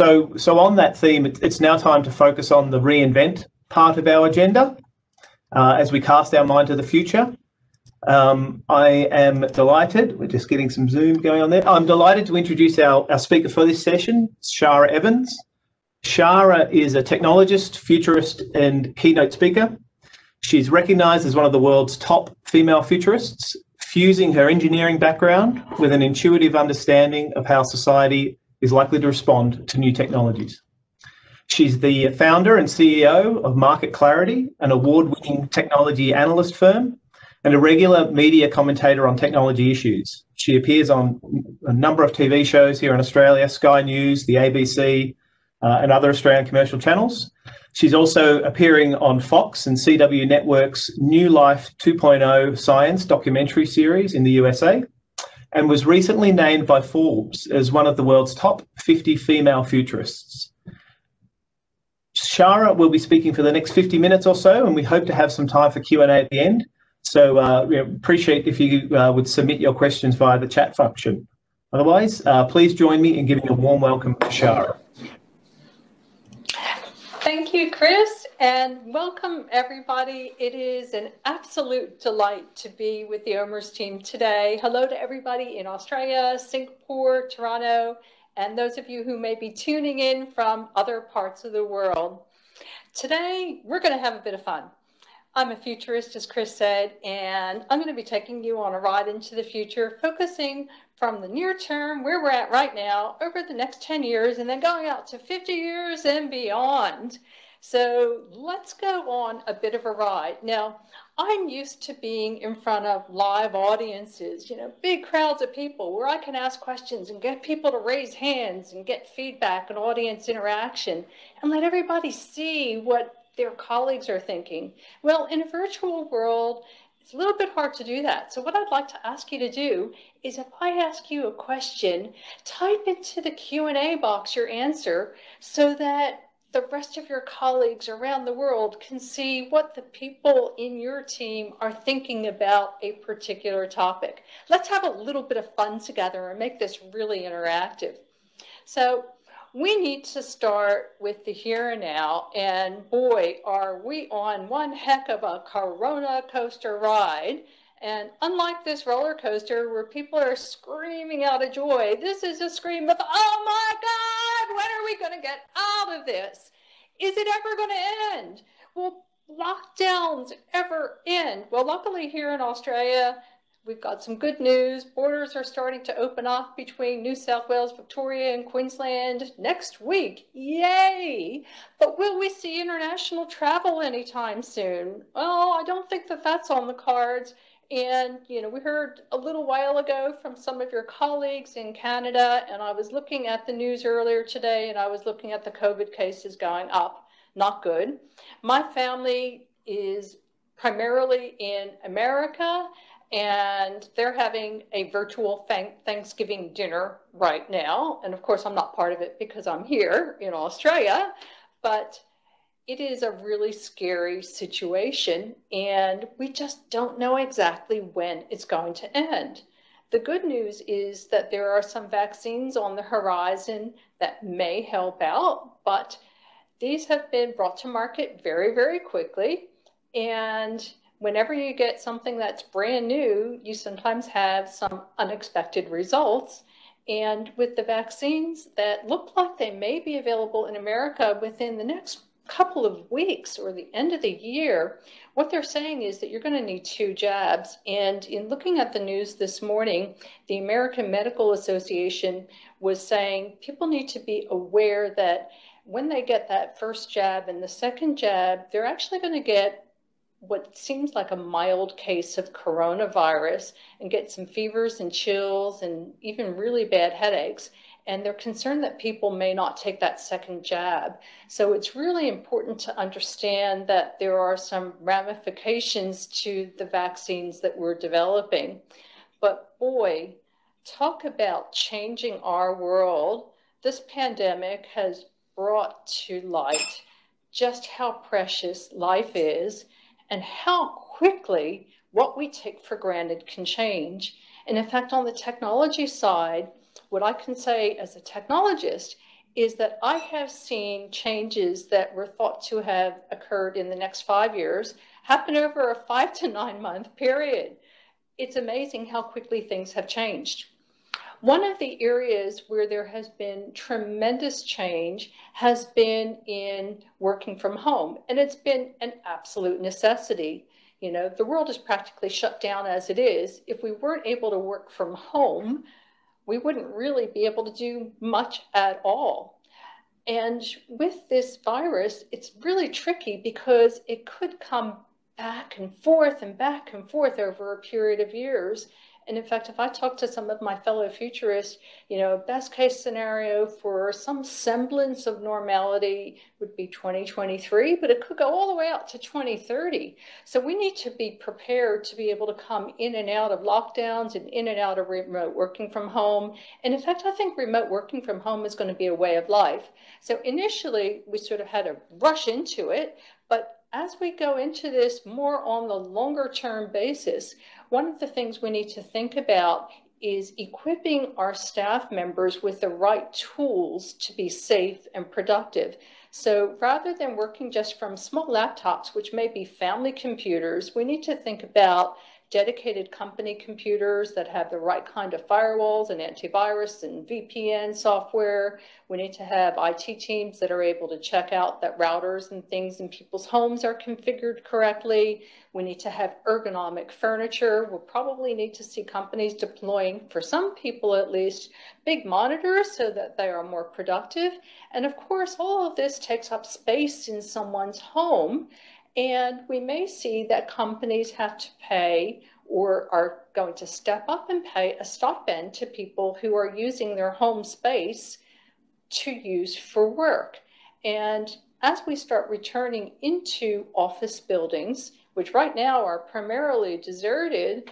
So, so on that theme, it's now time to focus on the reinvent part of our agenda uh, as we cast our mind to the future. Um, I am delighted, we're just getting some Zoom going on there. I'm delighted to introduce our, our speaker for this session, Shara Evans. Shara is a technologist, futurist, and keynote speaker. She's recognised as one of the world's top female futurists, fusing her engineering background with an intuitive understanding of how society is likely to respond to new technologies. She's the founder and CEO of Market Clarity, an award winning technology analyst firm, and a regular media commentator on technology issues. She appears on a number of TV shows here in Australia Sky News, the ABC, uh, and other Australian commercial channels. She's also appearing on Fox and CW Network's New Life 2.0 science documentary series in the USA and was recently named by Forbes as one of the world's top 50 female futurists. Shara will be speaking for the next 50 minutes or so, and we hope to have some time for Q&A at the end. So uh, we appreciate if you uh, would submit your questions via the chat function. Otherwise, uh, please join me in giving a warm welcome to Shara. Thank you, Chris, and welcome everybody. It is an absolute delight to be with the OMERS team today. Hello to everybody in Australia, Singapore, Toronto, and those of you who may be tuning in from other parts of the world. Today, we're going to have a bit of fun. I'm a futurist, as Chris said, and I'm going to be taking you on a ride into the future, focusing from the near term, where we're at right now, over the next 10 years, and then going out to 50 years and beyond. So let's go on a bit of a ride. Now, I'm used to being in front of live audiences, you know, big crowds of people where I can ask questions and get people to raise hands and get feedback and audience interaction and let everybody see what their colleagues are thinking. Well, in a virtual world, it's a little bit hard to do that. So what I'd like to ask you to do is if I ask you a question, type into the Q&A box your answer so that the rest of your colleagues around the world can see what the people in your team are thinking about a particular topic. Let's have a little bit of fun together and make this really interactive. So we need to start with the here and now. And boy, are we on one heck of a Corona coaster ride. And unlike this roller coaster where people are screaming out of joy, this is a scream of, oh my God, when are we going to get out of this? Is it ever going to end? Will lockdowns ever end? Well, luckily here in Australia, We've got some good news. Borders are starting to open up between New South Wales, Victoria, and Queensland next week. Yay! But will we see international travel anytime soon? Well, I don't think that that's on the cards. And, you know, we heard a little while ago from some of your colleagues in Canada, and I was looking at the news earlier today, and I was looking at the COVID cases going up. Not good. My family is primarily in America and they're having a virtual Thanksgiving dinner right now. And of course, I'm not part of it because I'm here in Australia, but it is a really scary situation, and we just don't know exactly when it's going to end. The good news is that there are some vaccines on the horizon that may help out, but these have been brought to market very, very quickly. And whenever you get something that's brand new, you sometimes have some unexpected results. And with the vaccines that look like they may be available in America within the next couple of weeks or the end of the year, what they're saying is that you're going to need two jabs. And in looking at the news this morning, the American Medical Association was saying people need to be aware that when they get that first jab and the second jab, they're actually going to get what seems like a mild case of coronavirus and get some fevers and chills and even really bad headaches. And they're concerned that people may not take that second jab. So it's really important to understand that there are some ramifications to the vaccines that we're developing. But boy, talk about changing our world. This pandemic has brought to light just how precious life is and how quickly what we take for granted can change. And in fact, on the technology side, what I can say as a technologist is that I have seen changes that were thought to have occurred in the next five years happen over a five to nine month period. It's amazing how quickly things have changed. One of the areas where there has been tremendous change has been in working from home, and it's been an absolute necessity. You know, the world is practically shut down as it is. If we weren't able to work from home, we wouldn't really be able to do much at all. And with this virus, it's really tricky because it could come back and forth and back and forth over a period of years. And in fact, if I talk to some of my fellow futurists, you know, best case scenario for some semblance of normality would be 2023, but it could go all the way out to 2030. So we need to be prepared to be able to come in and out of lockdowns and in and out of remote working from home. And in fact, I think remote working from home is going to be a way of life. So initially, we sort of had to rush into it, but as we go into this more on the longer term basis, one of the things we need to think about is equipping our staff members with the right tools to be safe and productive. So rather than working just from small laptops, which may be family computers, we need to think about dedicated company computers that have the right kind of firewalls and antivirus and VPN software. We need to have IT teams that are able to check out that routers and things in people's homes are configured correctly. We need to have ergonomic furniture. We'll probably need to see companies deploying, for some people at least, big monitors so that they are more productive. And of course, all of this takes up space in someone's home. And we may see that companies have to pay or are going to step up and pay a stipend to people who are using their home space to use for work. And as we start returning into office buildings, which right now are primarily deserted,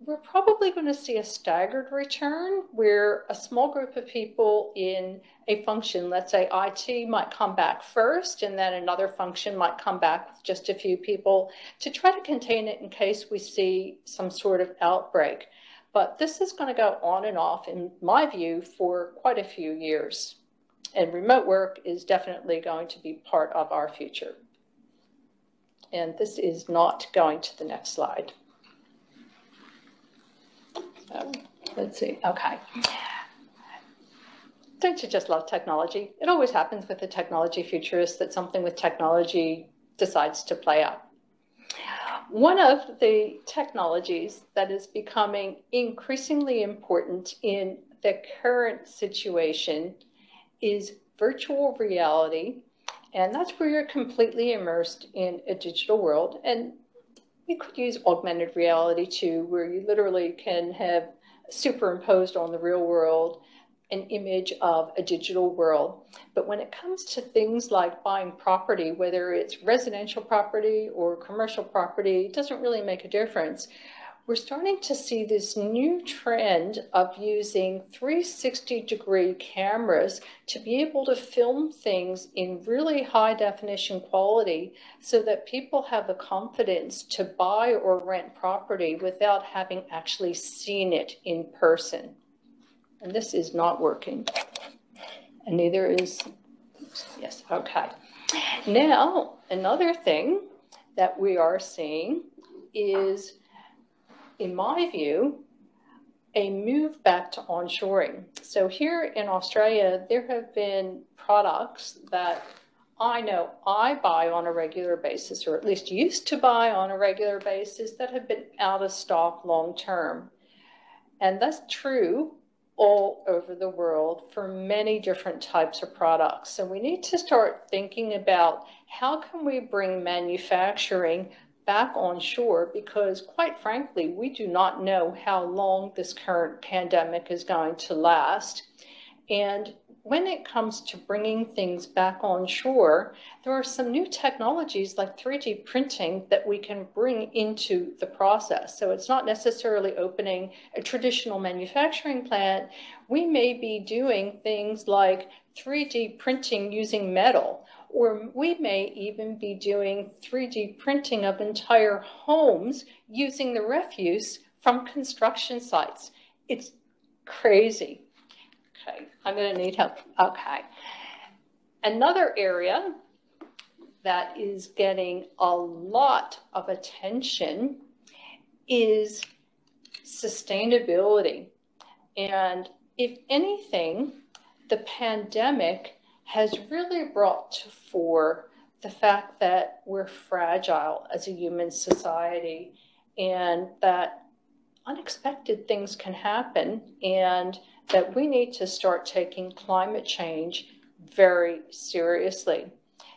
we're probably going to see a staggered return where a small group of people in a function, let's say IT, might come back first, and then another function might come back with just a few people to try to contain it in case we see some sort of outbreak. But this is going to go on and off, in my view, for quite a few years. And remote work is definitely going to be part of our future. And this is not going to the next slide. Let's see, okay. Don't you just love technology? It always happens with the technology futurist that something with technology decides to play out. One of the technologies that is becoming increasingly important in the current situation is virtual reality. And that's where you're completely immersed in a digital world. And we could use augmented reality too, where you literally can have superimposed on the real world an image of a digital world. But when it comes to things like buying property, whether it's residential property or commercial property, it doesn't really make a difference we're starting to see this new trend of using 360 degree cameras to be able to film things in really high definition quality so that people have the confidence to buy or rent property without having actually seen it in person. And this is not working. And neither is, yes, okay. Now, another thing that we are seeing is in my view, a move back to onshoring. So here in Australia, there have been products that I know I buy on a regular basis, or at least used to buy on a regular basis, that have been out of stock long term. And that's true all over the world for many different types of products. So we need to start thinking about how can we bring manufacturing back on shore because, quite frankly, we do not know how long this current pandemic is going to last. And when it comes to bringing things back on shore, there are some new technologies like 3D printing that we can bring into the process. So it's not necessarily opening a traditional manufacturing plant. We may be doing things like 3D printing using metal or we may even be doing 3D printing of entire homes using the refuse from construction sites. It's crazy. Okay, I'm going to need help. Okay. Another area that is getting a lot of attention is sustainability. And if anything, the pandemic has really brought to fore the fact that we're fragile as a human society and that unexpected things can happen and that we need to start taking climate change very seriously.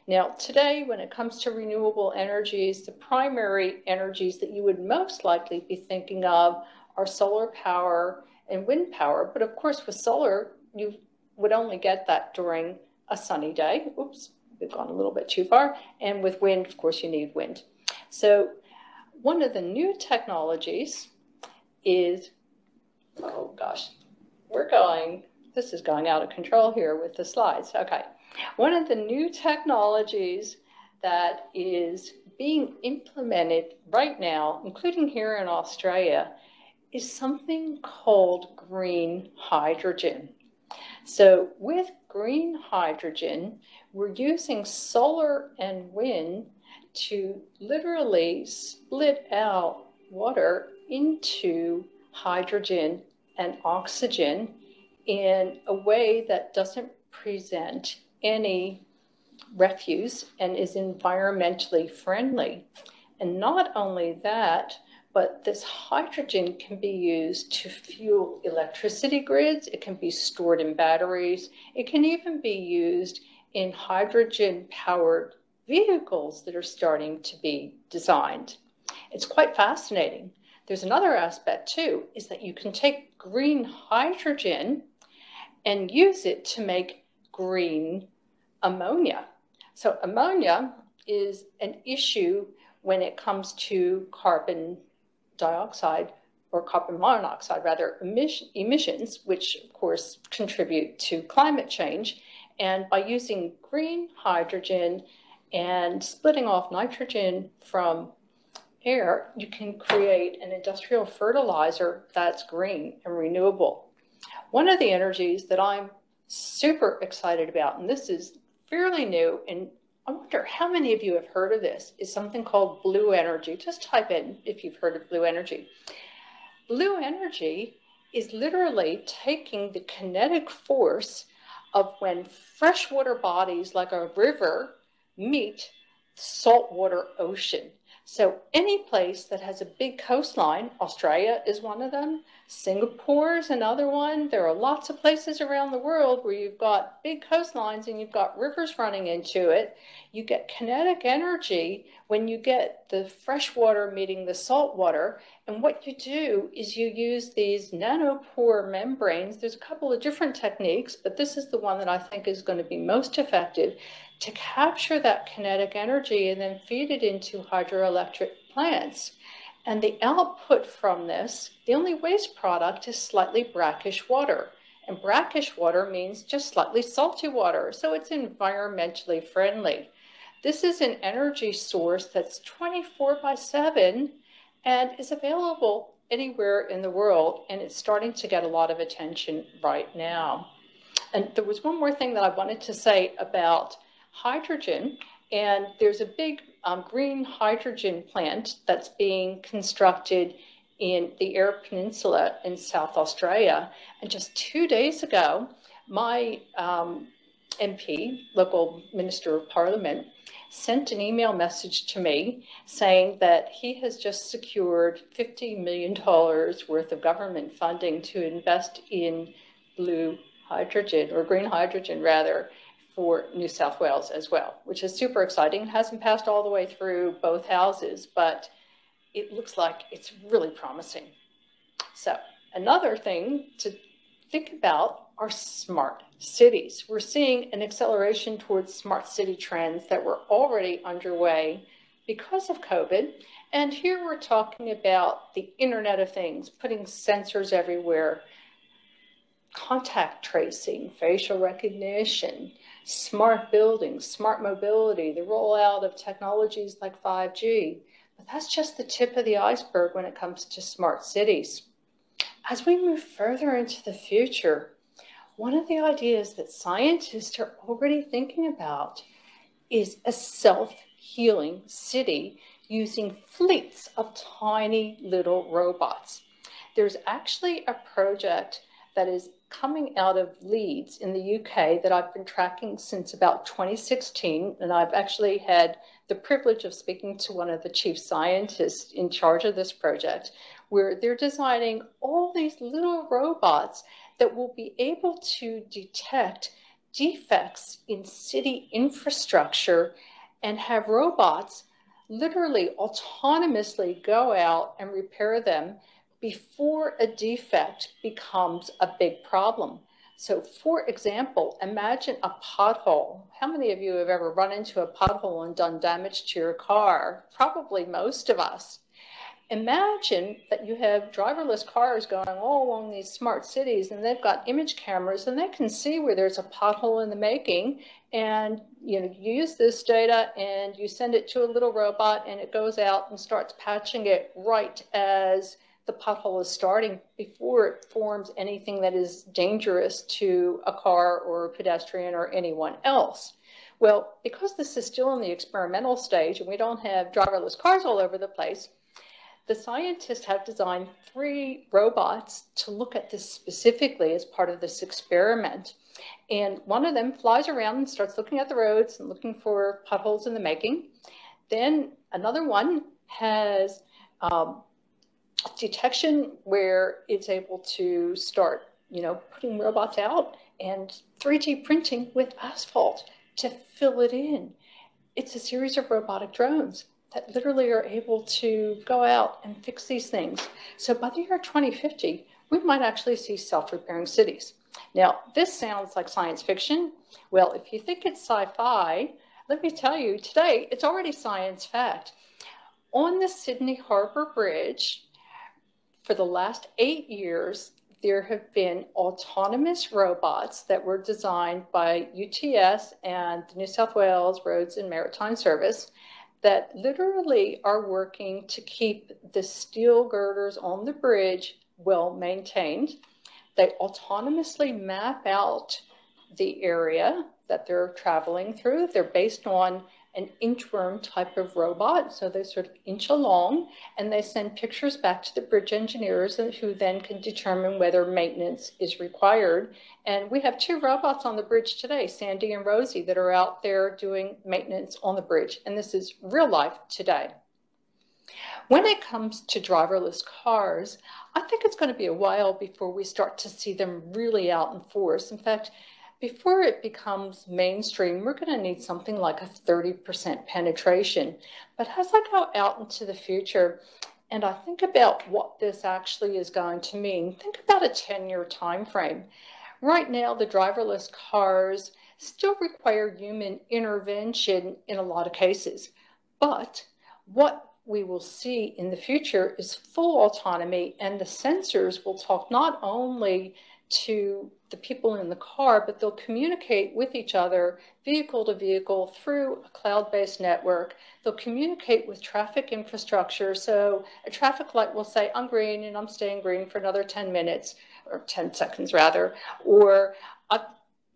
Now, today, when it comes to renewable energies, the primary energies that you would most likely be thinking of are solar power and wind power. But of course, with solar, you would only get that during a sunny day. Oops, we've gone a little bit too far. And with wind, of course, you need wind. So one of the new technologies is, oh gosh, we're going, this is going out of control here with the slides. Okay. One of the new technologies that is being implemented right now, including here in Australia, is something called green hydrogen. So with green hydrogen, we're using solar and wind to literally split out water into hydrogen and oxygen in a way that doesn't present any refuse and is environmentally friendly. And not only that, but this hydrogen can be used to fuel electricity grids. It can be stored in batteries. It can even be used in hydrogen powered vehicles that are starting to be designed. It's quite fascinating. There's another aspect too, is that you can take green hydrogen and use it to make green ammonia. So ammonia is an issue when it comes to carbon dioxide or carbon monoxide, rather, emission, emissions, which of course contribute to climate change. And by using green hydrogen and splitting off nitrogen from air, you can create an industrial fertilizer that's green and renewable. One of the energies that I'm super excited about, and this is fairly new, and I wonder how many of you have heard of this, is something called blue energy. Just type in if you've heard of blue energy. Blue energy is literally taking the kinetic force of when freshwater bodies like a river meet saltwater ocean. So any place that has a big coastline, Australia is one of them, Singapore is another one. There are lots of places around the world where you've got big coastlines and you've got rivers running into it. You get kinetic energy when you get the fresh water meeting the salt water. And what you do is you use these nanopore membranes. There's a couple of different techniques, but this is the one that I think is going to be most effective to capture that kinetic energy and then feed it into hydroelectric plants. And the output from this, the only waste product is slightly brackish water. And brackish water means just slightly salty water, so it's environmentally friendly. This is an energy source that's 24 by 7 and is available anywhere in the world, and it's starting to get a lot of attention right now. And there was one more thing that I wanted to say about hydrogen, and there's a big um, green hydrogen plant that's being constructed in the Eyre Peninsula in South Australia. And just two days ago, my um, MP, local Minister of Parliament, sent an email message to me saying that he has just secured $50 million worth of government funding to invest in blue hydrogen, or green hydrogen rather, for New South Wales as well, which is super exciting. It hasn't passed all the way through both houses, but it looks like it's really promising. So another thing to think about are smart cities. We're seeing an acceleration towards smart city trends that were already underway because of COVID. And here we're talking about the Internet of Things, putting sensors everywhere, contact tracing, facial recognition, smart buildings, smart mobility, the rollout of technologies like 5G. But that's just the tip of the iceberg when it comes to smart cities. As we move further into the future, one of the ideas that scientists are already thinking about is a self healing city using fleets of tiny little robots. There's actually a project that is coming out of Leeds in the UK that I've been tracking since about 2016. And I've actually had the privilege of speaking to one of the chief scientists in charge of this project, where they're designing all these little robots that will be able to detect defects in city infrastructure and have robots literally autonomously go out and repair them before a defect becomes a big problem. So, for example, imagine a pothole. How many of you have ever run into a pothole and done damage to your car? Probably most of us. Imagine that you have driverless cars going all along these smart cities and they've got image cameras and they can see where there's a pothole in the making and you know you use this data and you send it to a little robot and it goes out and starts patching it right as the pothole is starting before it forms anything that is dangerous to a car or a pedestrian or anyone else. Well, because this is still in the experimental stage and we don't have driverless cars all over the place, the scientists have designed three robots to look at this specifically as part of this experiment. And one of them flies around and starts looking at the roads and looking for potholes in the making. Then another one has um, detection where it's able to start, you know, putting robots out and 3D printing with asphalt to fill it in. It's a series of robotic drones that literally are able to go out and fix these things. So by the year 2050, we might actually see self-repairing cities. Now, this sounds like science fiction. Well, if you think it's sci-fi, let me tell you, today it's already science fact. On the Sydney Harbour Bridge, for the last eight years, there have been autonomous robots that were designed by UTS and the New South Wales Roads and Maritime Service that literally are working to keep the steel girders on the bridge well maintained. They autonomously map out the area that they're traveling through. They're based on an inchworm type of robot. So they sort of inch along and they send pictures back to the bridge engineers who then can determine whether maintenance is required. And we have two robots on the bridge today, Sandy and Rosie, that are out there doing maintenance on the bridge. And this is real life today. When it comes to driverless cars, I think it's going to be a while before we start to see them really out in force. In fact, before it becomes mainstream, we're going to need something like a 30% penetration. But as I go out into the future and I think about what this actually is going to mean, think about a 10 year time frame. Right now, the driverless cars still require human intervention in a lot of cases. But what we will see in the future is full autonomy, and the sensors will talk not only to the people in the car, but they'll communicate with each other vehicle to vehicle through a cloud-based network. They'll communicate with traffic infrastructure. So a traffic light will say, I'm green and I'm staying green for another 10 minutes or 10 seconds rather, or uh,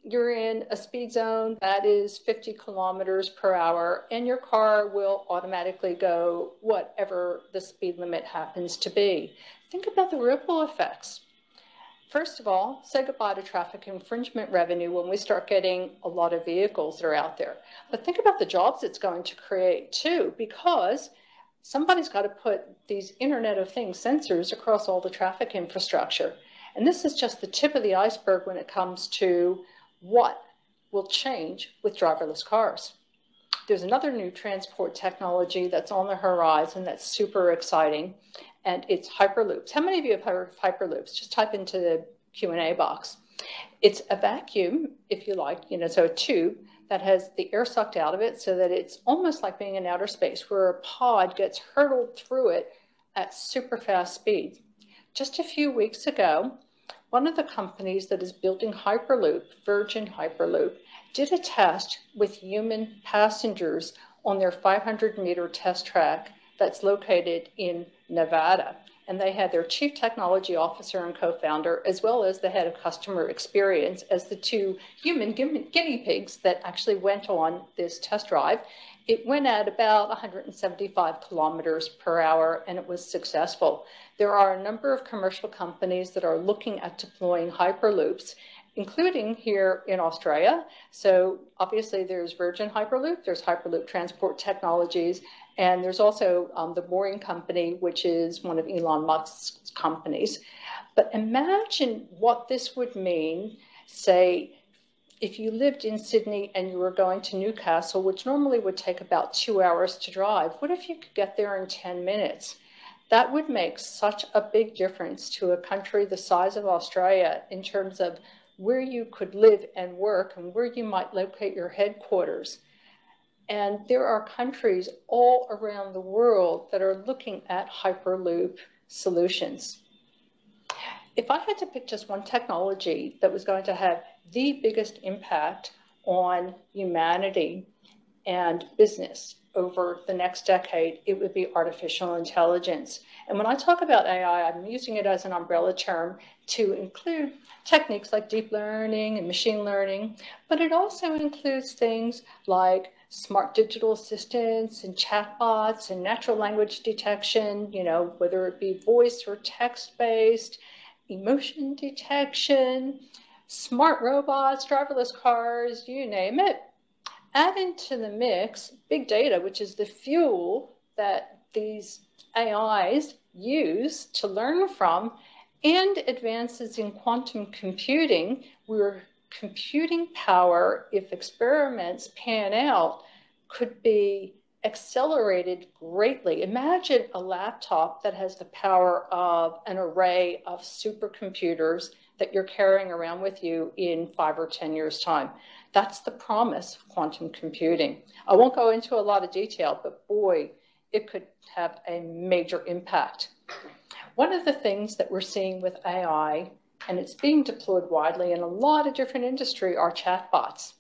you're in a speed zone that is 50 kilometers per hour and your car will automatically go whatever the speed limit happens to be. Think about the ripple effects First of all, say goodbye to traffic infringement revenue when we start getting a lot of vehicles that are out there. But think about the jobs it's going to create too, because somebody's got to put these Internet of Things sensors across all the traffic infrastructure. And this is just the tip of the iceberg when it comes to what will change with driverless cars. There's another new transport technology that's on the horizon that's super exciting, and it's Hyperloops. How many of you have heard of Hyperloops? Just type into the Q&A box. It's a vacuum, if you like, you know, so a tube that has the air sucked out of it so that it's almost like being in outer space where a pod gets hurtled through it at super fast speed. Just a few weeks ago, one of the companies that is building Hyperloop, Virgin Hyperloop, did a test with human passengers on their 500 meter test track that's located in Nevada. and they had their chief technology officer and co-founder, as well as the head of customer experience as the two human guinea pigs that actually went on this test drive. It went at about 175 kilometers per hour and it was successful. There are a number of commercial companies that are looking at deploying Hyperloops including here in Australia. So obviously there's Virgin Hyperloop, there's Hyperloop Transport Technologies, and there's also um, the Boring Company, which is one of Elon Musk's companies. But imagine what this would mean, say, if you lived in Sydney and you were going to Newcastle, which normally would take about two hours to drive, what if you could get there in 10 minutes? That would make such a big difference to a country the size of Australia in terms of where you could live and work and where you might locate your headquarters. And there are countries all around the world that are looking at Hyperloop solutions. If I had to pick just one technology that was going to have the biggest impact on humanity and business over the next decade, it would be artificial intelligence. And when I talk about AI, I'm using it as an umbrella term to include techniques like deep learning and machine learning, but it also includes things like smart digital assistants and chatbots and natural language detection, you know, whether it be voice or text based, emotion detection, smart robots, driverless cars, you name it. Add into the mix big data, which is the fuel that these AIs use to learn from, and advances in quantum computing, where computing power, if experiments pan out, could be accelerated greatly. Imagine a laptop that has the power of an array of supercomputers that you're carrying around with you in five or 10 years' time. That's the promise of quantum computing. I won't go into a lot of detail, but boy, it could have a major impact. One of the things that we're seeing with AI, and it's being deployed widely in a lot of different industry, are chatbots.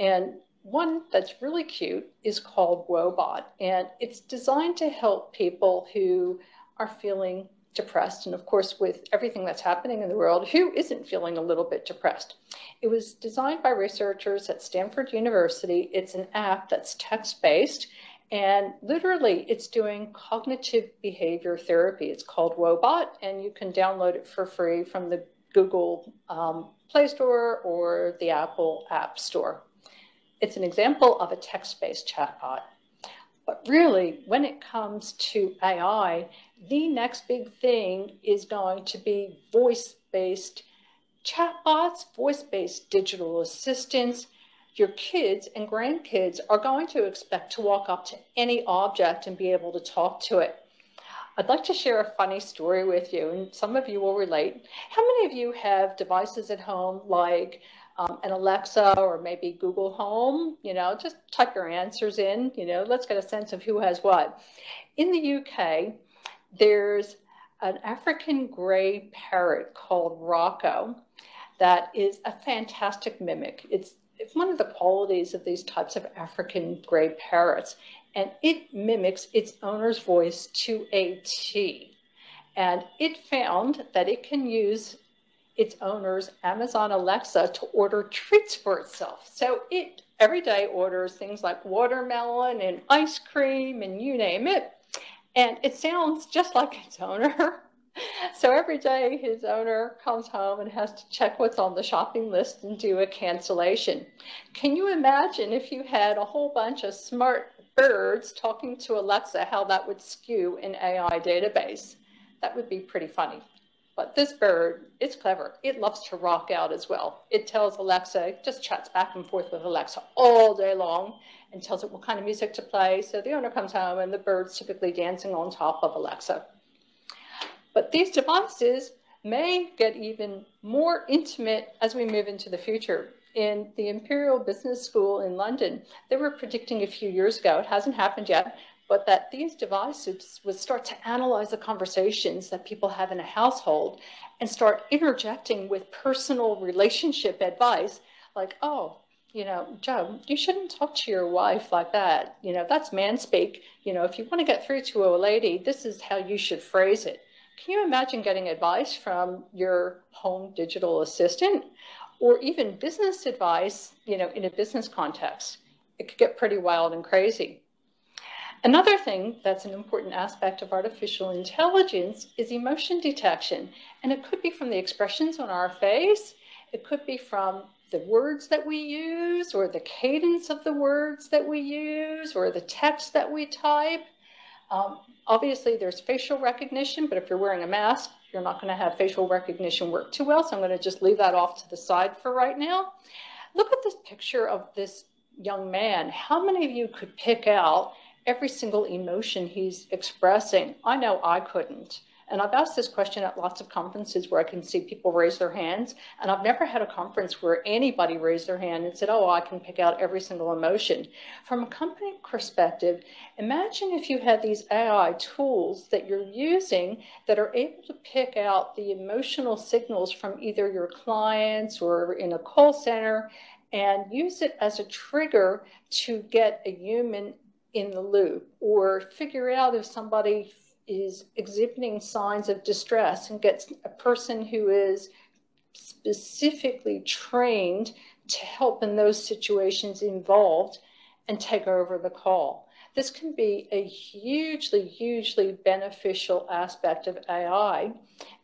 And one that's really cute is called Woebot, and it's designed to help people who are feeling depressed. And of course, with everything that's happening in the world, who isn't feeling a little bit depressed? It was designed by researchers at Stanford University. It's an app that's text based and literally, it's doing cognitive behavior therapy. It's called Woebot, and you can download it for free from the Google um, Play Store or the Apple App Store. It's an example of a text based chatbot. But really, when it comes to AI, the next big thing is going to be voice based chatbots, voice based digital assistants, your kids and grandkids are going to expect to walk up to any object and be able to talk to it. I'd like to share a funny story with you, and some of you will relate. How many of you have devices at home like um, an Alexa or maybe Google Home? You know, just type your answers in, you know, let's get a sense of who has what. In the UK, there's an African gray parrot called Rocco that is a fantastic mimic. It's one of the qualities of these types of African gray parrots, and it mimics its owner's voice to a T. And it found that it can use its owner's Amazon Alexa to order treats for itself. So it every day orders things like watermelon and ice cream and you name it. And it sounds just like its owner. so every day his owner comes home and has to check what's on the shopping list and do a cancellation. Can you imagine if you had a whole bunch of smart birds talking to Alexa, how that would skew an AI database? That would be pretty funny. But this bird, it's clever. It loves to rock out as well. It tells Alexa, just chats back and forth with Alexa all day long and tells it what kind of music to play. So the owner comes home and the bird's typically dancing on top of Alexa. But these devices may get even more intimate as we move into the future. In the Imperial Business School in London, they were predicting a few years ago, it hasn't happened yet, but that these devices would start to analyze the conversations that people have in a household and start interjecting with personal relationship advice like, oh, you know, Joe, you shouldn't talk to your wife like that. You know, that's man speak. You know, if you want to get through to a lady, this is how you should phrase it. Can you imagine getting advice from your home digital assistant or even business advice, you know, in a business context? It could get pretty wild and crazy. Another thing that's an important aspect of artificial intelligence is emotion detection. And it could be from the expressions on our face, it could be from the words that we use, or the cadence of the words that we use, or the text that we type. Um, obviously, there's facial recognition, but if you're wearing a mask, you're not going to have facial recognition work too well. So I'm going to just leave that off to the side for right now. Look at this picture of this young man. How many of you could pick out every single emotion he's expressing. I know I couldn't. And I've asked this question at lots of conferences where I can see people raise their hands. And I've never had a conference where anybody raised their hand and said, Oh, I can pick out every single emotion. From a company perspective, imagine if you had these AI tools that you're using that are able to pick out the emotional signals from either your clients or in a call center and use it as a trigger to get a human in the loop or figure out if somebody is exhibiting signs of distress and gets a person who is specifically trained to help in those situations involved and take over the call. This can be a hugely, hugely beneficial aspect of AI.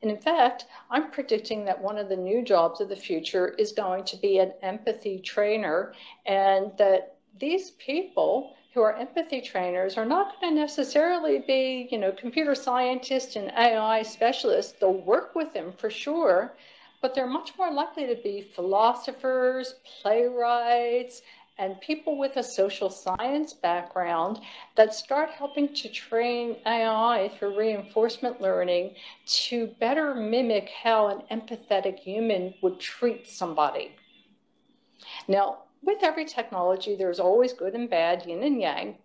And in fact, I'm predicting that one of the new jobs of the future is going to be an empathy trainer, and that these people who are empathy trainers are not going to necessarily be, you know, computer scientists and AI specialists. They'll work with them for sure, but they're much more likely to be philosophers, playwrights, and people with a social science background that start helping to train AI through reinforcement learning to better mimic how an empathetic human would treat somebody. Now, with every technology, there's always good and bad, yin and yang.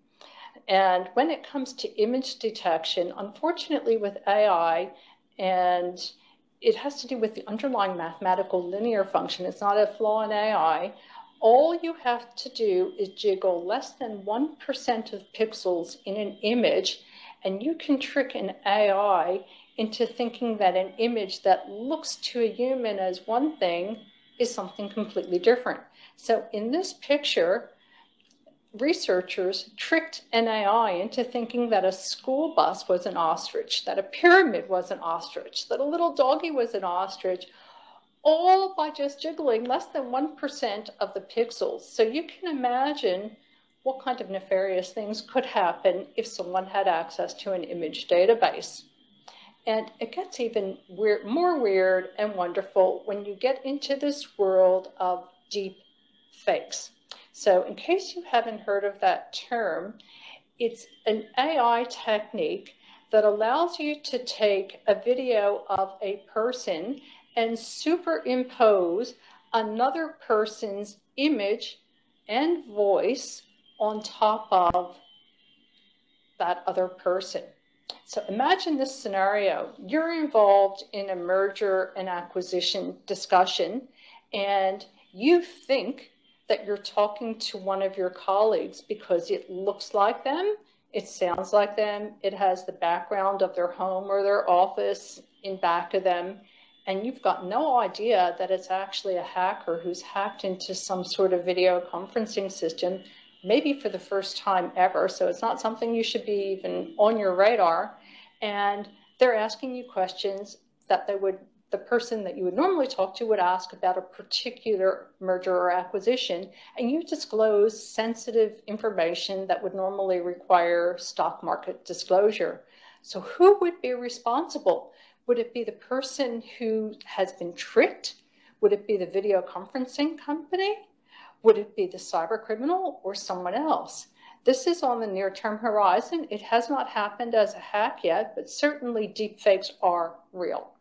And when it comes to image detection, unfortunately, with AI, and it has to do with the underlying mathematical linear function, it's not a flaw in AI. All you have to do is jiggle less than 1% of pixels in an image, and you can trick an AI into thinking that an image that looks to a human as one thing is something completely different. So in this picture, researchers tricked an AI into thinking that a school bus was an ostrich, that a pyramid was an ostrich, that a little doggy was an ostrich, all by just jiggling less than 1% of the pixels. So you can imagine what kind of nefarious things could happen if someone had access to an image database. And it gets even more weird and wonderful when you get into this world of deep fakes. So in case you haven't heard of that term, it's an AI technique that allows you to take a video of a person and superimpose another person's image and voice on top of that other person. So imagine this scenario. You're involved in a merger and acquisition discussion, and you think that you're talking to one of your colleagues because it looks like them, it sounds like them, it has the background of their home or their office in back of them, and you've got no idea that it's actually a hacker who's hacked into some sort of video conferencing system, maybe for the first time ever. So it's not something you should be even on your radar. And they're asking you questions that they would the person that you would normally talk to would ask about a particular merger or acquisition, and you disclose sensitive information that would normally require stock market disclosure. So, who would be responsible? Would it be the person who has been tricked? Would it be the video conferencing company? Would it be the cyber criminal or someone else? This is on the near term horizon. It has not happened as a hack yet, but certainly deepfakes are real.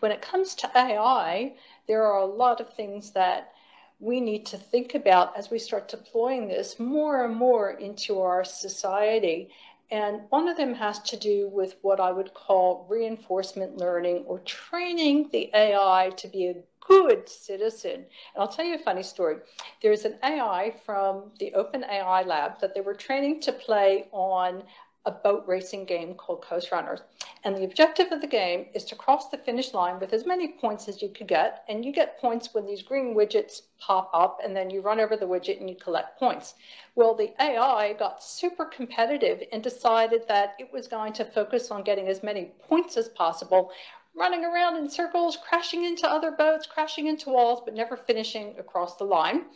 When it comes to AI, there are a lot of things that we need to think about as we start deploying this more and more into our society. And one of them has to do with what I would call reinforcement learning or training the AI to be a good citizen. And I'll tell you a funny story. There's an AI from the Open AI lab that they were training to play on a boat racing game called Coast Runners. And the objective of the game is to cross the finish line with as many points as you could get. And you get points when these green widgets pop up, and then you run over the widget and you collect points. Well, the AI got super competitive and decided that it was going to focus on getting as many points as possible, running around in circles, crashing into other boats, crashing into walls, but never finishing across the line.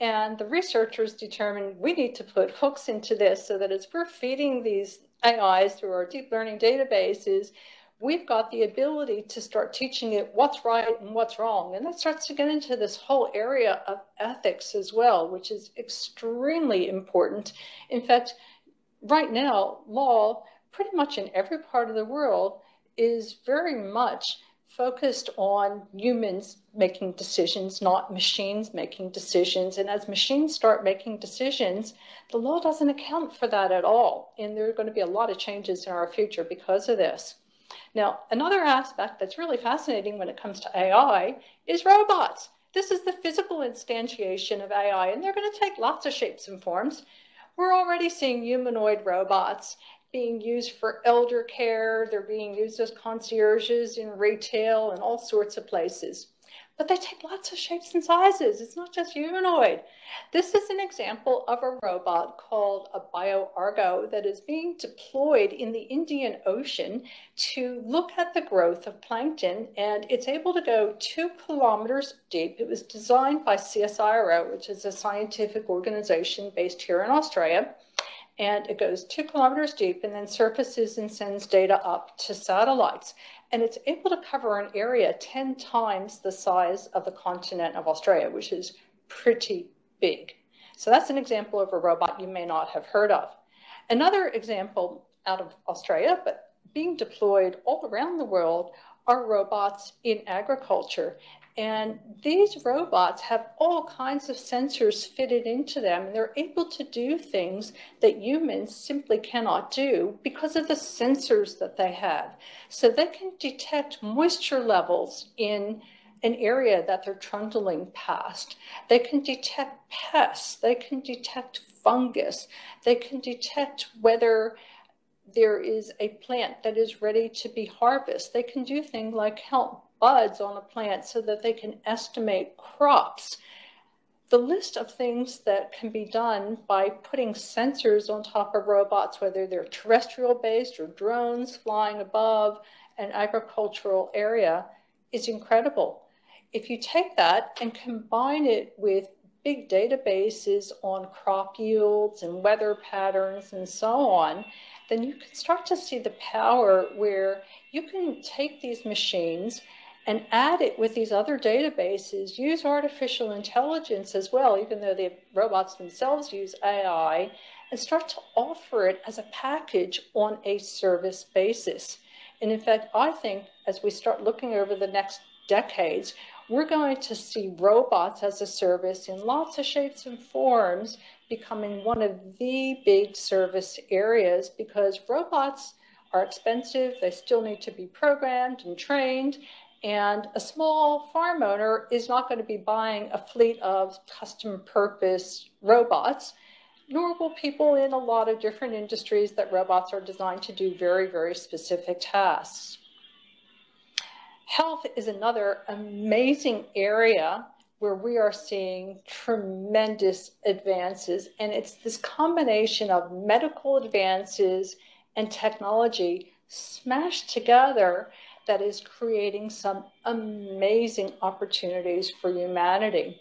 And the researchers determined we need to put hooks into this so that as we're feeding these AIs through our deep learning databases, we've got the ability to start teaching it what's right and what's wrong. And that starts to get into this whole area of ethics as well, which is extremely important. In fact, right now, law, pretty much in every part of the world, is very much focused on humans making decisions, not machines making decisions. And as machines start making decisions, the law doesn't account for that at all. And there are going to be a lot of changes in our future because of this. Now, another aspect that's really fascinating when it comes to AI is robots. This is the physical instantiation of AI, and they're going to take lots of shapes and forms. We're already seeing humanoid robots, being used for elder care. They're being used as concierges in retail and all sorts of places. But they take lots of shapes and sizes. It's not just humanoid. This is an example of a robot called a BioArgo that is being deployed in the Indian Ocean to look at the growth of plankton. And it's able to go two kilometers deep. It was designed by CSIRO, which is a scientific organization based here in Australia and it goes two kilometers deep and then surfaces and sends data up to satellites. And it's able to cover an area 10 times the size of the continent of Australia, which is pretty big. So that's an example of a robot you may not have heard of. Another example out of Australia, but being deployed all around the world, are robots in agriculture. And these robots have all kinds of sensors fitted into them, and they're able to do things that humans simply cannot do because of the sensors that they have. So they can detect moisture levels in an area that they're trundling past. They can detect pests, they can detect fungus, they can detect whether there is a plant that is ready to be harvested. They can do things like help buds on a plant so that they can estimate crops. The list of things that can be done by putting sensors on top of robots, whether they're terrestrial based or drones flying above an agricultural area, is incredible. If you take that and combine it with big databases on crop yields and weather patterns and so on, then you can start to see the power where you can take these machines and add it with these other databases, use artificial intelligence as well, even though the robots themselves use AI, and start to offer it as a package on a service basis. And in fact, I think as we start looking over the next decades, we're going to see robots as a service in lots of shapes and forms becoming one of the big service areas because robots are expensive, they still need to be programmed and trained, and a small farm owner is not going to be buying a fleet of custom purpose robots, nor will people in a lot of different industries that robots are designed to do very, very specific tasks. Health is another amazing area where we are seeing tremendous advances. And it's this combination of medical advances and technology smashed together that is creating some amazing opportunities for humanity.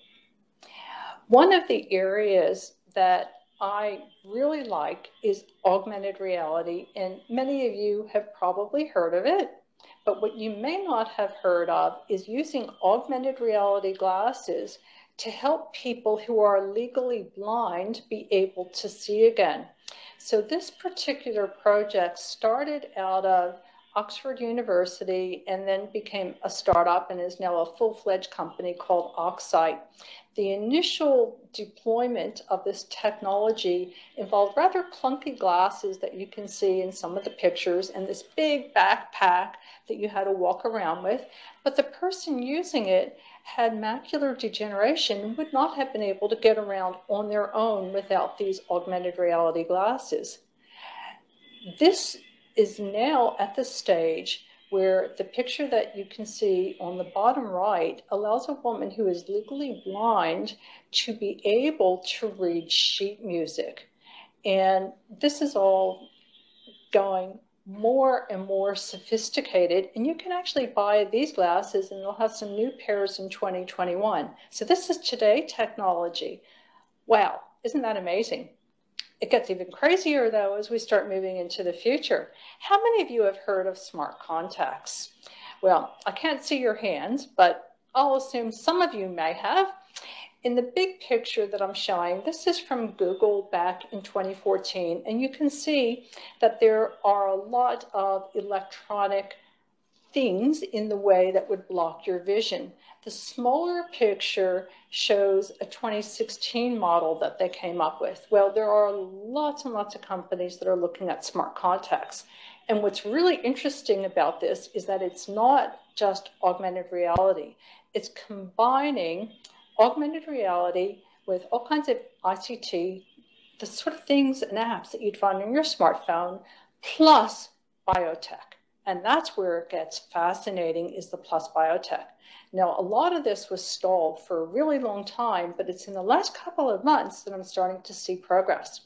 One of the areas that I really like is augmented reality, and many of you have probably heard of it. But what you may not have heard of is using augmented reality glasses to help people who are legally blind be able to see again. So this particular project started out of Oxford University and then became a startup and is now a full-fledged company called Oxsight. The initial deployment of this technology involved rather clunky glasses that you can see in some of the pictures and this big backpack that you had to walk around with. But the person using it had macular degeneration and would not have been able to get around on their own without these augmented reality glasses this is now at the stage where the picture that you can see on the bottom right allows a woman who is legally blind to be able to read sheet music. And this is all going more and more sophisticated. And you can actually buy these glasses and they'll have some new pairs in 2021. So this is today technology. Wow, isn't that amazing? It gets even crazier though as we start moving into the future. How many of you have heard of smart contacts? Well, I can't see your hands, but I'll assume some of you may have. In the big picture that I'm showing, this is from Google back in 2014, and you can see that there are a lot of electronic things in the way that would block your vision. The smaller picture shows a 2016 model that they came up with. Well, there are lots and lots of companies that are looking at smart contacts. And what's really interesting about this is that it's not just augmented reality. It's combining augmented reality with all kinds of ICT, the sort of things and apps that you'd find on your smartphone, plus biotech. And that's where it gets fascinating is the plus biotech. Now, a lot of this was stalled for a really long time, but it's in the last couple of months that I'm starting to see progress.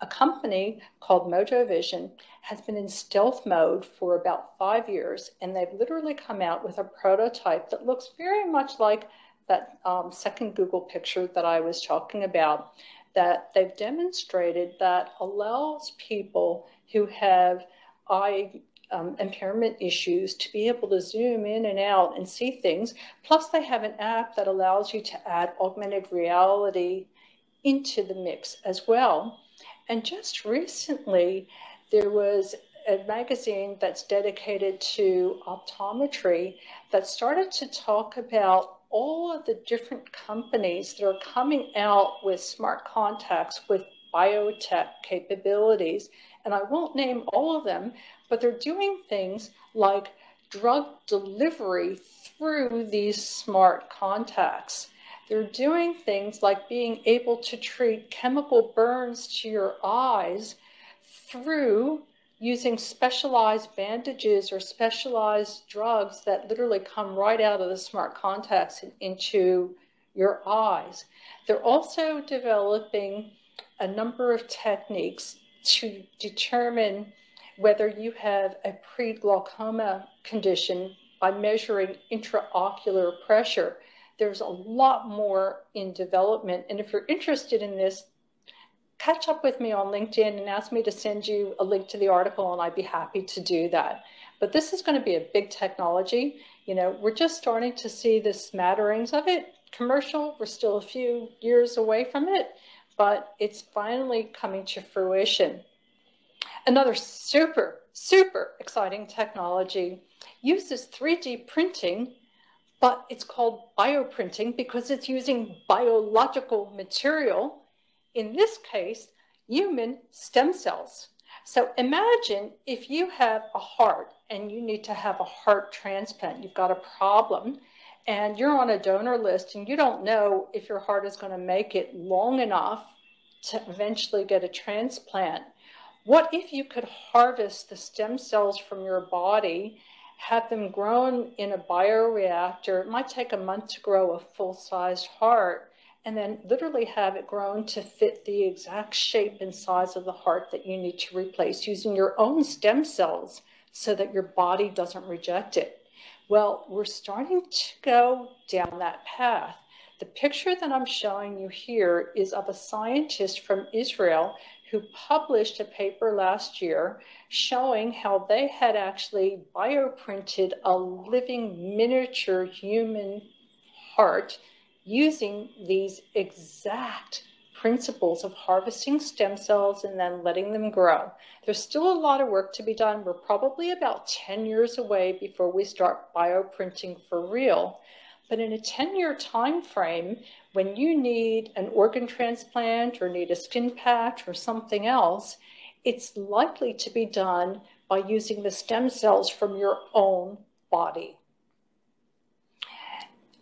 A company called Mojo Vision has been in stealth mode for about five years, and they've literally come out with a prototype that looks very much like that um, second Google picture that I was talking about, that they've demonstrated that allows people who have eye um, impairment issues to be able to zoom in and out and see things. Plus, they have an app that allows you to add augmented reality into the mix as well. And just recently, there was a magazine that's dedicated to optometry that started to talk about all of the different companies that are coming out with smart contacts with biotech capabilities. And I won't name all of them, but they're doing things like drug delivery through these smart contacts. They're doing things like being able to treat chemical burns to your eyes through using specialized bandages or specialized drugs that literally come right out of the smart contacts into your eyes. They're also developing a number of techniques to determine whether you have a pre-glaucoma condition by measuring intraocular pressure. There's a lot more in development. And if you're interested in this, catch up with me on LinkedIn and ask me to send you a link to the article, and I'd be happy to do that. But this is going to be a big technology. You know, we're just starting to see the smatterings of it. Commercial, we're still a few years away from it, but it's finally coming to fruition. Another super, super exciting technology uses 3D printing, but it's called bioprinting because it's using biological material, in this case, human stem cells. So imagine if you have a heart and you need to have a heart transplant, you've got a problem, and you're on a donor list and you don't know if your heart is going to make it long enough to eventually get a transplant. What if you could harvest the stem cells from your body, have them grown in a bioreactor? It might take a month to grow a full sized heart, and then literally have it grown to fit the exact shape and size of the heart that you need to replace using your own stem cells so that your body doesn't reject it. Well, we're starting to go down that path. The picture that I'm showing you here is of a scientist from Israel who published a paper last year showing how they had actually bioprinted a living miniature human heart using these exact principles of harvesting stem cells and then letting them grow. There's still a lot of work to be done. We're probably about 10 years away before we start bioprinting for real. But in a 10 year time frame, when you need an organ transplant or need a skin patch or something else, it's likely to be done by using the stem cells from your own body.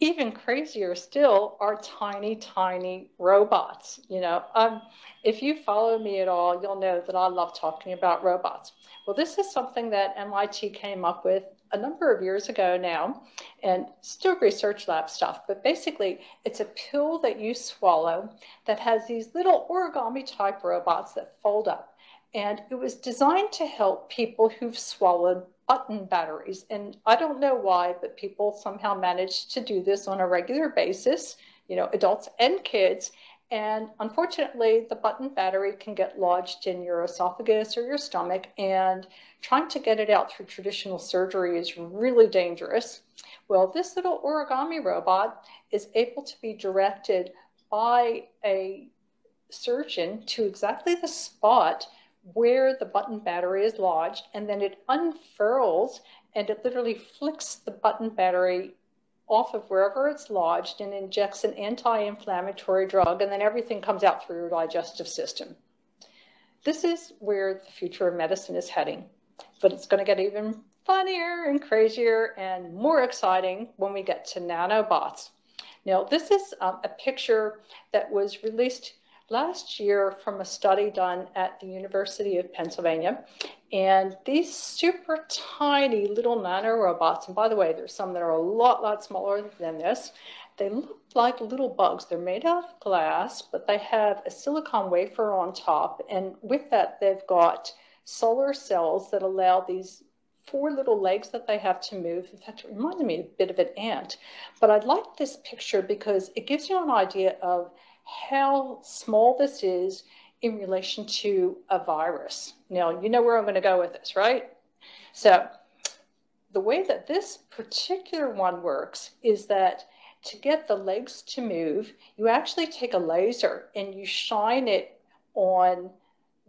Even crazier still are tiny, tiny robots. You know, um, if you follow me at all, you'll know that I love talking about robots. Well, this is something that MIT came up with a number of years ago now, and still research lab stuff, but basically it's a pill that you swallow that has these little origami type robots that fold up. And it was designed to help people who've swallowed button batteries. And I don't know why, but people somehow manage to do this on a regular basis, you know, adults and kids. And unfortunately, the button battery can get lodged in your esophagus or your stomach, and trying to get it out through traditional surgery is really dangerous. Well, this little origami robot is able to be directed by a surgeon to exactly the spot where the button battery is lodged, and then it unfurls and it literally flicks the button battery off of wherever it's lodged and injects an anti-inflammatory drug, and then everything comes out through your digestive system. This is where the future of medicine is heading, but it's going to get even funnier and crazier and more exciting when we get to nanobots. Now, this is um, a picture that was released last year from a study done at the University of Pennsylvania. And these super tiny little nanorobots, and by the way, there's some that are a lot, lot smaller than this. They look like little bugs. They're made out of glass, but they have a silicon wafer on top. And with that, they've got solar cells that allow these four little legs that they have to move. In fact, it reminded me a bit of an ant. But I like this picture because it gives you an idea of how small this is in relation to a virus. Now, you know where I'm going to go with this, right? So, the way that this particular one works is that to get the legs to move, you actually take a laser and you shine it on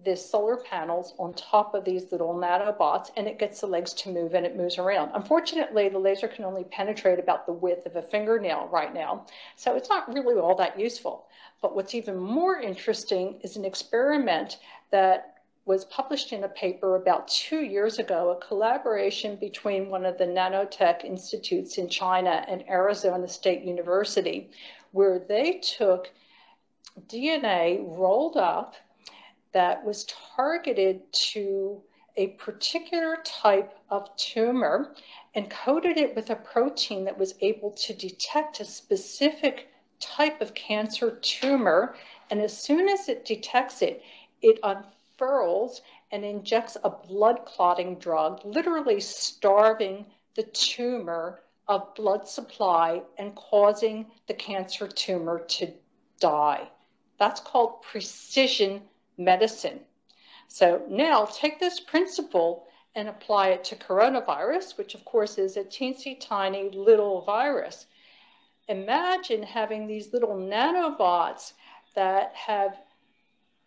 the solar panels on top of these little nanobots and it gets the legs to move and it moves around. Unfortunately, the laser can only penetrate about the width of a fingernail right now, so it's not really all that useful. But what's even more interesting is an experiment that was published in a paper about two years ago, a collaboration between one of the nanotech institutes in China and Arizona State University, where they took DNA rolled up that was targeted to a particular type of tumor and coated it with a protein that was able to detect a specific type of cancer tumor. And as soon as it detects it, it unfurls and injects a blood clotting drug, literally starving the tumor of blood supply and causing the cancer tumor to die. That's called precision medicine. So now take this principle and apply it to coronavirus, which of course is a teensy tiny little virus. Imagine having these little nanobots that have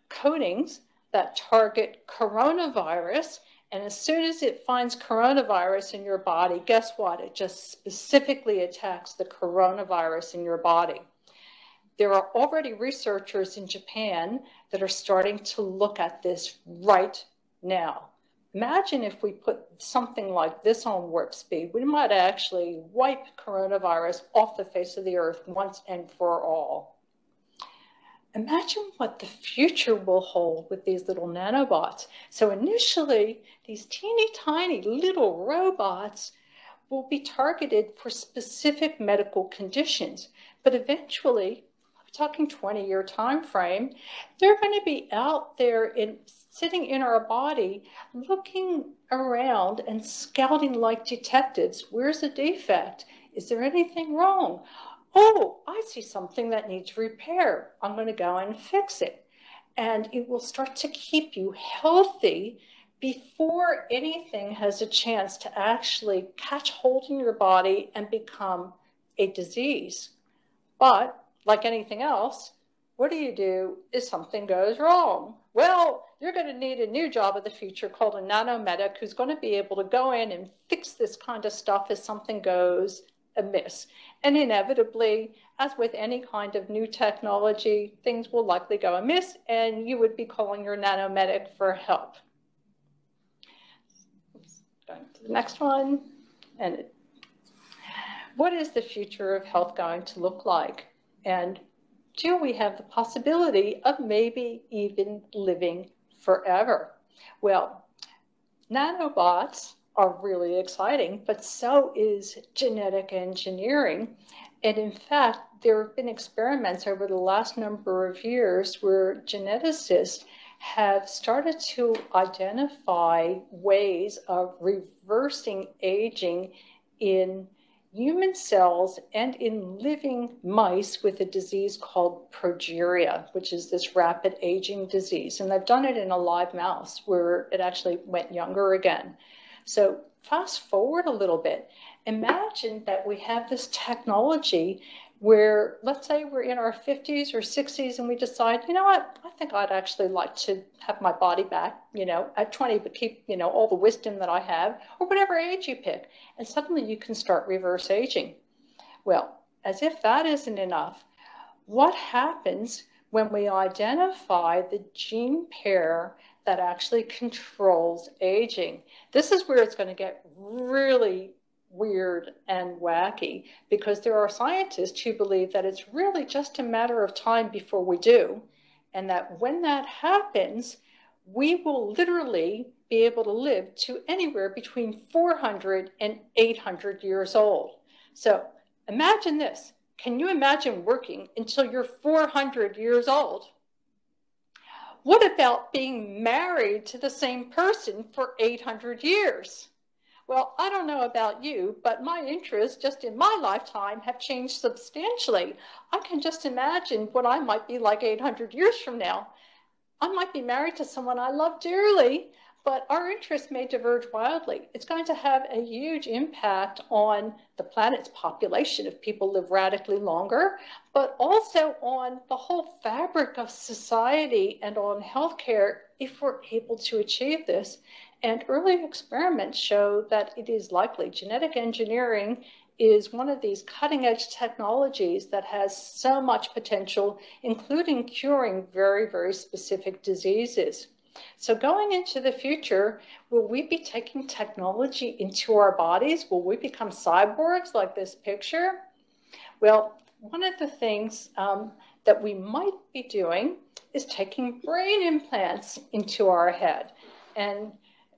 coatings that target coronavirus. And as soon as it finds coronavirus in your body, guess what? It just specifically attacks the coronavirus in your body. There are already researchers in Japan that are starting to look at this right now. Imagine if we put something like this on warp speed, we might actually wipe coronavirus off the face of the earth once and for all. Imagine what the future will hold with these little nanobots. So initially, these teeny tiny little robots will be targeted for specific medical conditions, but eventually talking 20 year time frame, they're going to be out there in sitting in our body looking around and scouting like detectives. Where's the defect? Is there anything wrong? Oh, I see something that needs repair. I'm going to go and fix it. And it will start to keep you healthy before anything has a chance to actually catch hold in your body and become a disease. But like anything else, what do you do if something goes wrong? Well, you're going to need a new job of the future called a nanomedic who's going to be able to go in and fix this kind of stuff if something goes amiss. And inevitably, as with any kind of new technology, things will likely go amiss and you would be calling your nanomedic for help. Oops, going to the next one. And what is the future of health going to look like? And do we have the possibility of maybe even living forever? Well, nanobots are really exciting, but so is genetic engineering. And in fact, there have been experiments over the last number of years where geneticists have started to identify ways of reversing aging in human cells and in living mice with a disease called progeria, which is this rapid aging disease. And they've done it in a live mouse where it actually went younger again. So fast forward a little bit. Imagine that we have this technology where let's say we're in our 50s or 60s and we decide, you know what, I think I'd actually like to have my body back, you know, at 20, but keep, you know, all the wisdom that I have, or whatever age you pick. And suddenly you can start reverse aging. Well, as if that isn't enough, what happens when we identify the gene pair that actually controls aging? This is where it's going to get really weird and wacky because there are scientists who believe that it's really just a matter of time before we do. And that when that happens, we will literally be able to live to anywhere between 400 and 800 years old. So imagine this. Can you imagine working until you're 400 years old? What about being married to the same person for 800 years? Well, I don't know about you, but my interests just in my lifetime have changed substantially. I can just imagine what I might be like 800 years from now. I might be married to someone I love dearly, but our interests may diverge wildly. It's going to have a huge impact on the planet's population if people live radically longer, but also on the whole fabric of society and on healthcare if we're able to achieve this. And early experiments show that it is likely. Genetic engineering is one of these cutting edge technologies that has so much potential, including curing very, very specific diseases. So going into the future, will we be taking technology into our bodies? Will we become cyborgs like this picture? Well, one of the things um, that we might be doing is taking brain implants into our head. And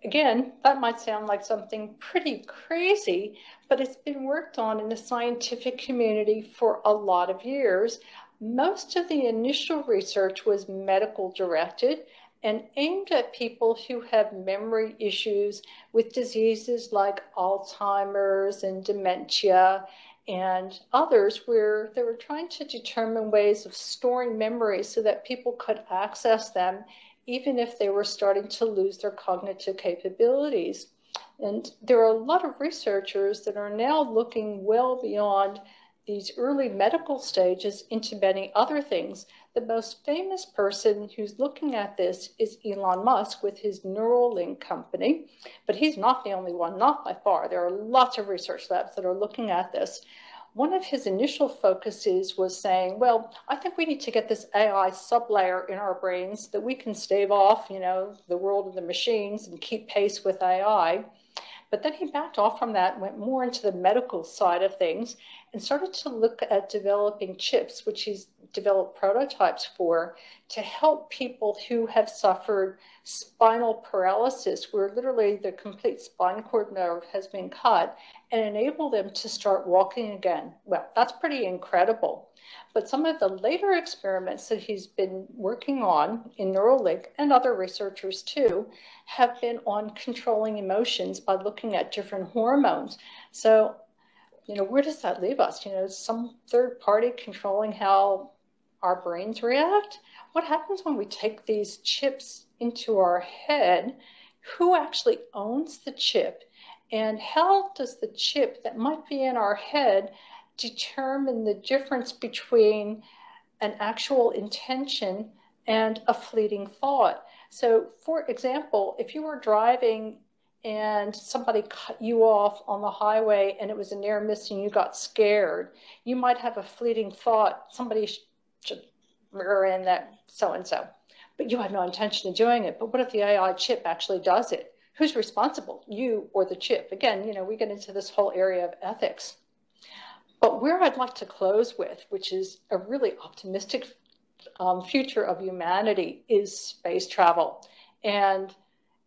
Again, that might sound like something pretty crazy, but it's been worked on in the scientific community for a lot of years. Most of the initial research was medical directed and aimed at people who have memory issues with diseases like Alzheimer's and dementia and others where they were trying to determine ways of storing memories so that people could access them even if they were starting to lose their cognitive capabilities. And there are a lot of researchers that are now looking well beyond these early medical stages into many other things. The most famous person who's looking at this is Elon Musk with his Neuralink company, but he's not the only one, not by far. There are lots of research labs that are looking at this one of his initial focuses was saying, well, I think we need to get this AI sublayer in our brains that we can stave off, you know, the world of the machines and keep pace with AI. But then he backed off from that and went more into the medical side of things and started to look at developing chips, which he's developed prototypes for, to help people who have suffered spinal paralysis, where literally the complete spinal cord nerve has been cut, and enable them to start walking again. Well, that's pretty incredible. But some of the later experiments that he's been working on in Neuralink and other researchers too have been on controlling emotions by looking at different hormones. So, you know, where does that leave us? You know, some third party controlling how our brains react? What happens when we take these chips into our head? Who actually owns the chip? And how does the chip that might be in our head determine the difference between an actual intention and a fleeting thought. So, for example, if you were driving and somebody cut you off on the highway and it was a near miss and you got scared, you might have a fleeting thought somebody should rear in that so and so. But you have no intention of doing it. But what if the AI chip actually does it? Who's responsible, you or the chip? Again, you know, we get into this whole area of ethics. But where I'd like to close with, which is a really optimistic um, future of humanity, is space travel. And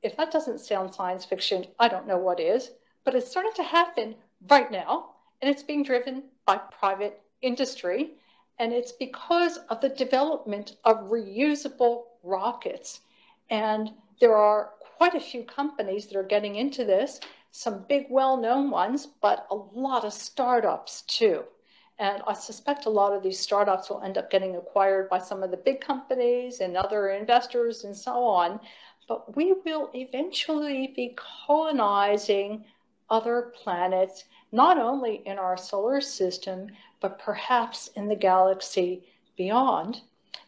if that doesn't sound science fiction, I don't know what is. But it's starting to happen right now, and it's being driven by private industry. And it's because of the development of reusable rockets. And there are quite a few companies that are getting into this, some big well known ones, but a lot of startups too. And I suspect a lot of these startups will end up getting acquired by some of the big companies and other investors and so on. But we will eventually be colonizing other planets, not only in our solar system, but perhaps in the galaxy beyond.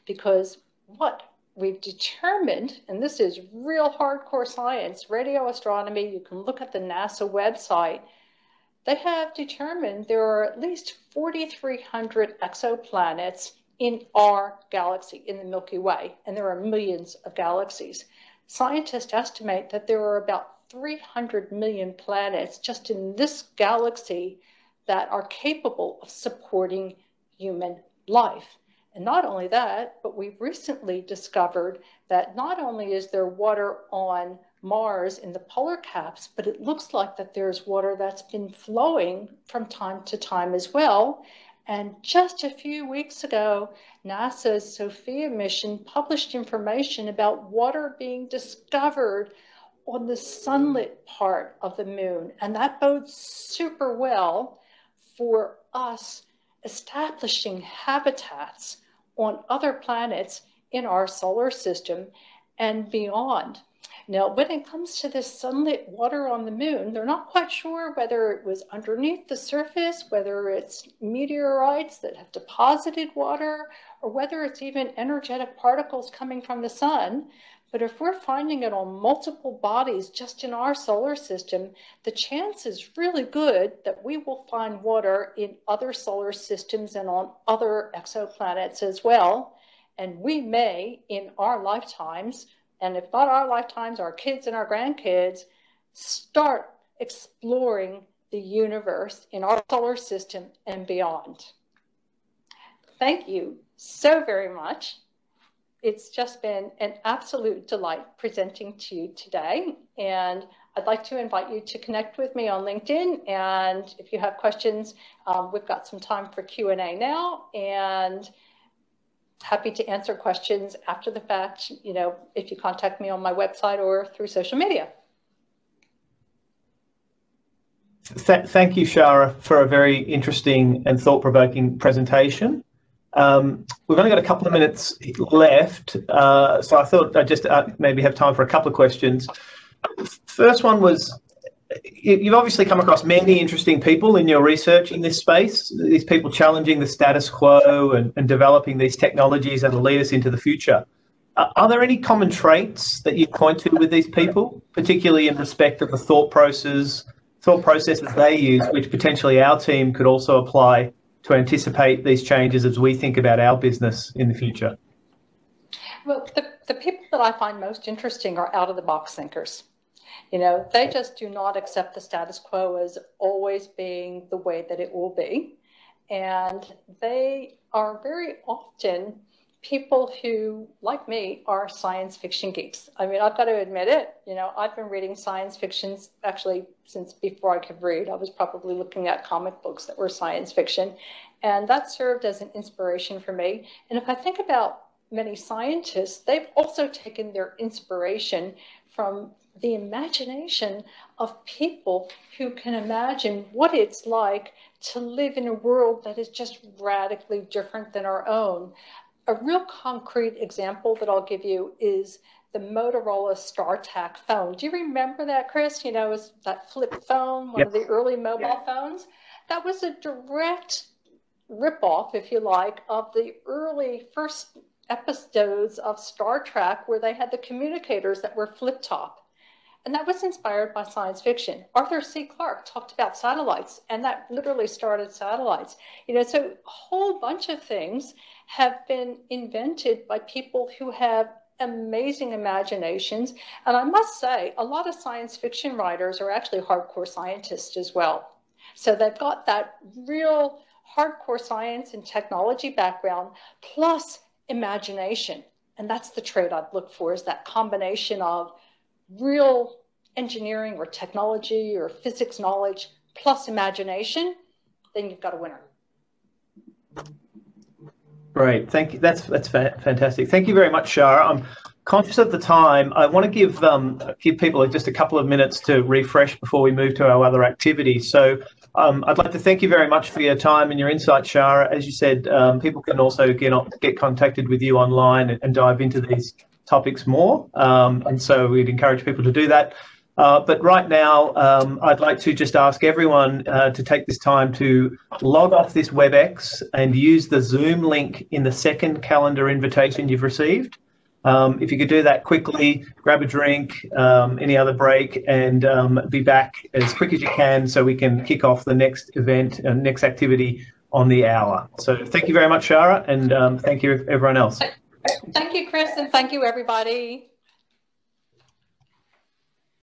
Because what we've determined, and this is real hardcore science, radio astronomy, you can look at the NASA website, they have determined there are at least 4,300 exoplanets in our galaxy, in the Milky Way, and there are millions of galaxies. Scientists estimate that there are about 300 million planets just in this galaxy that are capable of supporting human life. And not only that, but we've recently discovered that not only is there water on Mars in the polar caps, but it looks like that there's water that's been flowing from time to time as well. And just a few weeks ago, NASA's SOFIA mission published information about water being discovered on the sunlit part of the moon. And that bodes super well for us establishing habitats on other planets in our solar system and beyond. Now, when it comes to this sunlit water on the moon, they're not quite sure whether it was underneath the surface, whether it's meteorites that have deposited water, or whether it's even energetic particles coming from the sun. But if we're finding it on multiple bodies just in our solar system, the chance is really good that we will find water in other solar systems and on other exoplanets as well. And we may, in our lifetimes, and if not our lifetimes, our kids and our grandkids, start exploring the universe in our solar system and beyond. Thank you so very much it's just been an absolute delight presenting to you today. And I'd like to invite you to connect with me on LinkedIn. And if you have questions, um, we've got some time for Q&A now. And happy to answer questions after the fact, you know, if you contact me on my website or through social media. Th thank you, Shara, for a very interesting and thought-provoking presentation. Um, we've only got a couple of minutes left, uh, so I thought I'd just uh, maybe have time for a couple of questions. First one was, you've obviously come across many interesting people in your research in this space, these people challenging the status quo and, and developing these technologies that will lead us into the future. Are there any common traits that you point to with these people, particularly in respect of the thought process, thought processes they use, which potentially our team could also apply to anticipate these changes as we think about our business in the future? Well, the, the people that I find most interesting are out of the box thinkers. You know, they just do not accept the status quo as always being the way that it will be. And they are very often people who, like me, are science fiction geeks. I mean, I've got to admit it. You know, I've been reading science fiction actually since before I could read. I was probably looking at comic books that were science fiction. And that served as an inspiration for me. And if I think about many scientists, they've also taken their inspiration from the imagination of people who can imagine what it's like to live in a world that is just radically different than our own a real concrete example that I'll give you is the Motorola StarTAC phone. Do you remember that, Chris? You know, it was that flip phone, one yep. of the early mobile yep. phones. That was a direct ripoff, if you like, of the early first episodes of Star Trek where they had the communicators that were flip top. And that was inspired by science fiction. Arthur C. Clarke talked about satellites, and that literally started satellites. You know, so a whole bunch of things have been invented by people who have amazing imaginations. And I must say, a lot of science fiction writers are actually hardcore scientists as well. So they've got that real hardcore science and technology background plus imagination. And that's the trait I'd look for is that combination of real engineering or technology or physics knowledge plus imagination, then you've got a winner. Great, thank you. That's that's fa fantastic. Thank you very much, Shara. I'm conscious of the time. I want to give um, give people just a couple of minutes to refresh before we move to our other activities. So um, I'd like to thank you very much for your time and your insight, Shara. As you said, um, people can also get get contacted with you online and, and dive into these topics more. Um, and so we'd encourage people to do that. Uh, but right now, um, I'd like to just ask everyone uh, to take this time to log off this WebEx and use the Zoom link in the second calendar invitation you've received. Um, if you could do that quickly, grab a drink, um, any other break, and um, be back as quick as you can so we can kick off the next event and uh, next activity on the hour. So thank you very much, Shara, and um, thank you everyone else. Thank you, Chris, and thank you, everybody.